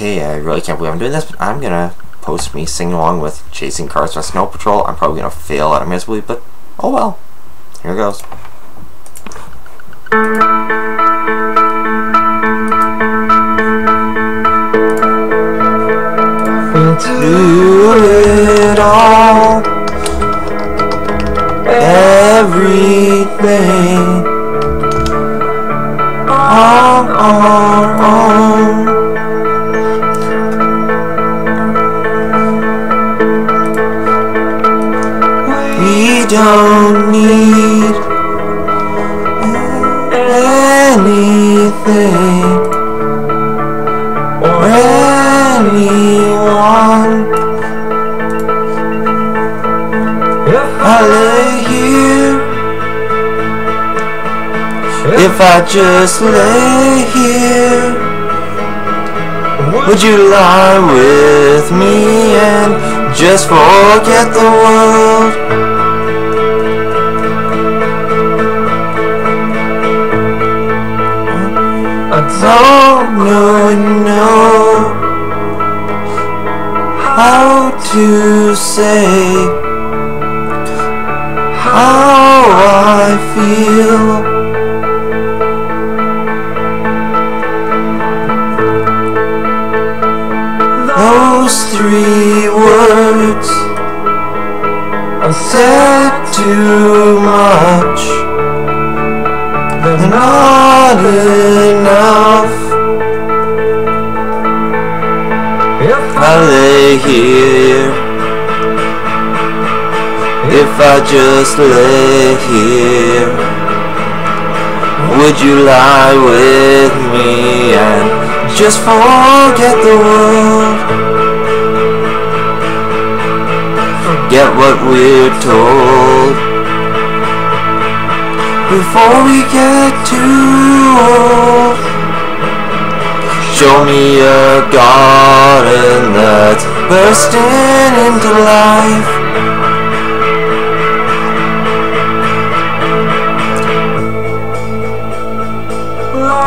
Okay, I really can't believe I'm doing this, but I'm gonna post me singing along with Chasing Cars by Snow Patrol. I'm probably gonna fail at it miserably, but oh well. Here goes. Do it all. Everything don't need anything or anyone. I lay here, if I just lay here, would you lie with me and just forget the world? Don't know, know how to say how I feel. Those three words are said to much. Here, if I just lay here, would you lie with me and just forget the world? Forget what we're told before we get too old. Show me a garden that's bursting into life.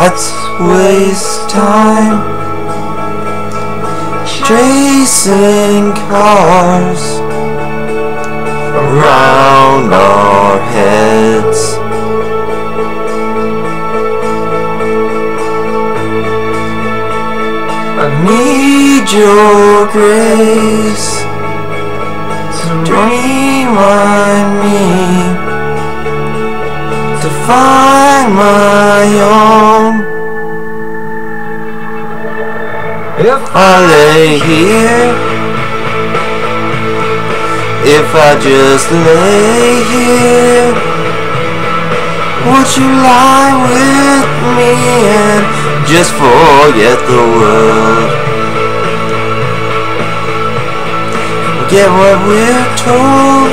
Let's waste time chasing cars around need your grace to remind me to find my own. If I lay here, if I just lay here, would you lie with me and just forget the world? Forget what we're told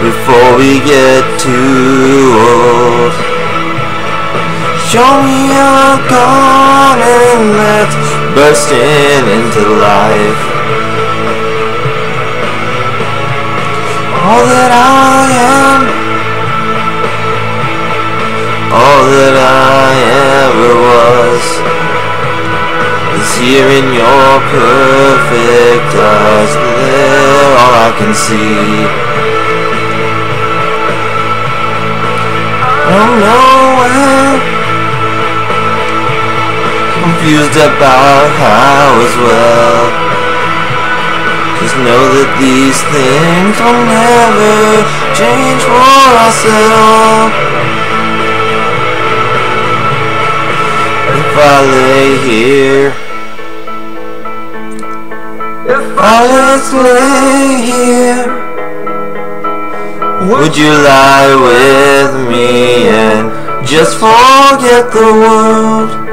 before we get too old. Show me a garden that's bursting into life. All that I here in your perfect eyes. There, all I can see. from nowhere Confused about how as well Just know that these things will never change for us at all If I lay here If I just lay here would you lie with me and just forget the world?